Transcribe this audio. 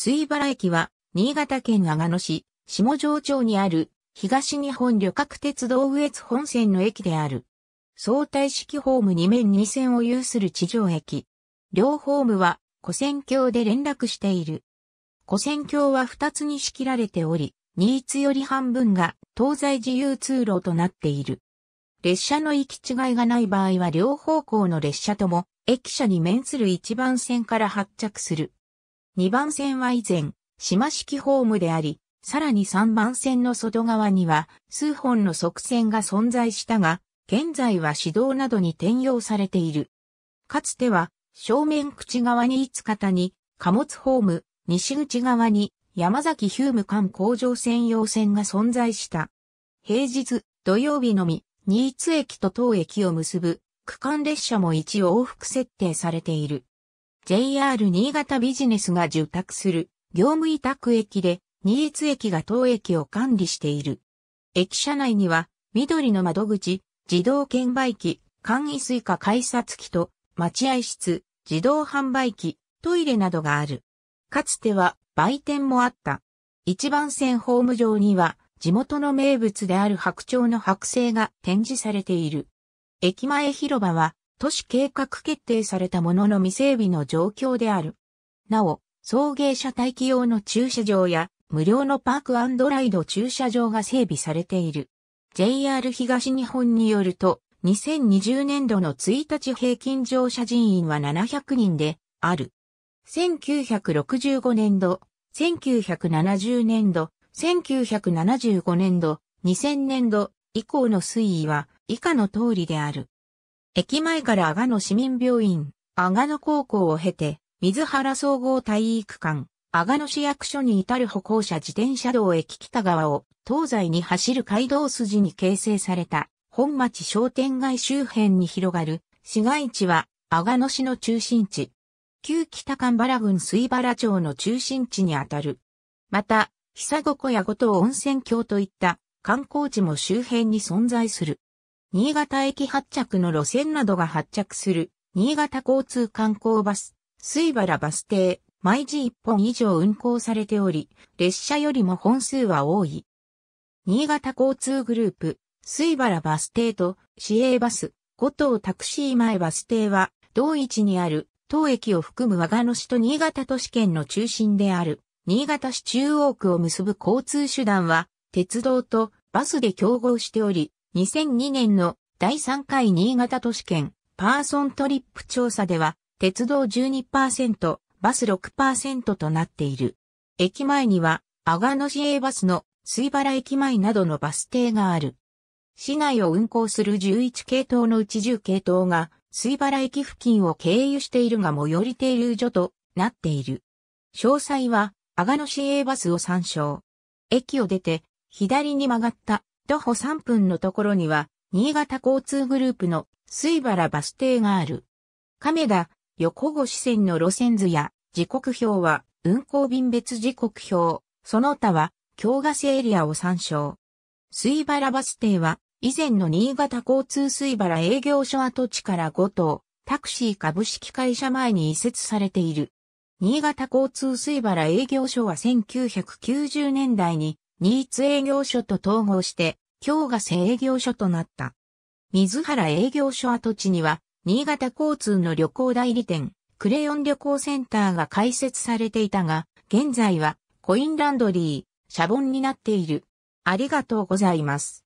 水原駅は、新潟県長野市、下城町にある、東日本旅客鉄道羽越本線の駅である。相対式ホーム2面2線を有する地上駅。両ホームは、古線橋で連絡している。古線橋は2つに仕切られており、新津より半分が東西自由通路となっている。列車の行き違いがない場合は両方向の列車とも駅舎に面する1番線から発着する。2番線は以前、島式ホームであり、さらに3番線の外側には数本の側線が存在したが、現在は指導などに転用されている。かつては正面口側に5方に貨物ホーム、西口側に山崎ヒューム間工場専用線が存在した。平日、土曜日のみ、新津駅と当駅を結ぶ区間列車も一往復設定されている。JR 新潟ビジネスが受託する業務委託駅で新津駅が当駅を管理している。駅舎内にはみどりの窓口、自動券売機、簡易 Suica 改札機と待合室、自動販売機、トイレなどがある。かつては売店もあった。一番線ホーム上には地元の名物である白鳥の剥製が展示されている。駅前広場は都市計画決定されたものの未整備の状況である。なお、送迎車待機用の駐車場や無料のパークライド駐車場が整備されている。JR 東日本によると、2020年度の1日平均乗車人員は700人である。1965年度、1970年度、1975年度、2000年度以降の推移は以下の通りである。駅前から阿賀野市民病院、阿賀野高校を経て、水原総合体育館、阿賀野市役所に至る歩行者自転車道駅北側を東西に走る街道筋に形成された本町商店街周辺に広がる市街地は阿賀野市の中心地。旧北神原郡水原町の中心地にあたる。また、久子湖や五島温泉郷といった観光地も周辺に存在する。新潟駅発着の路線などが発着する、新潟交通観光バス、水原バス停、毎時1本以上運行されており、列車よりも本数は多い。新潟交通グループ、水原バス停と市営バス、五島タクシー前バス停は、同位置にある、当駅を含む我が野市と新潟都市圏の中心である、新潟市中央区を結ぶ交通手段は、鉄道とバスで競合しており、2002年の第3回新潟都市圏パーソントリップ調査では鉄道12%、バス6%となっている。駅前には阿賀野市営バスの水原駅前などのバス停がある。市内を運行する11系統のうち10系統が水原駅付近を経由しているが最寄り停留所となっている。詳細は阿賀野市営バスを参照。駅を出て左に曲がった徒歩3分のところには、新潟交通グループの水原バス停がある。亀田、横越線の路線図や時刻表は運行便別時刻表、その他は京ガスエリアを参照。水原バス停は以前の新潟交通水原営業所跡地から5棟、タクシー株式会社前に移設されている。新潟交通水原営業所は1990年代に新津営業所と統合して、京ヶ瀬営業所となった。水原営業所跡地には、新潟交通の旅行代理店、クレヨン旅行センターが開設されていたが、現在はコインランドリー、シャボンになっている。ありがとうございます。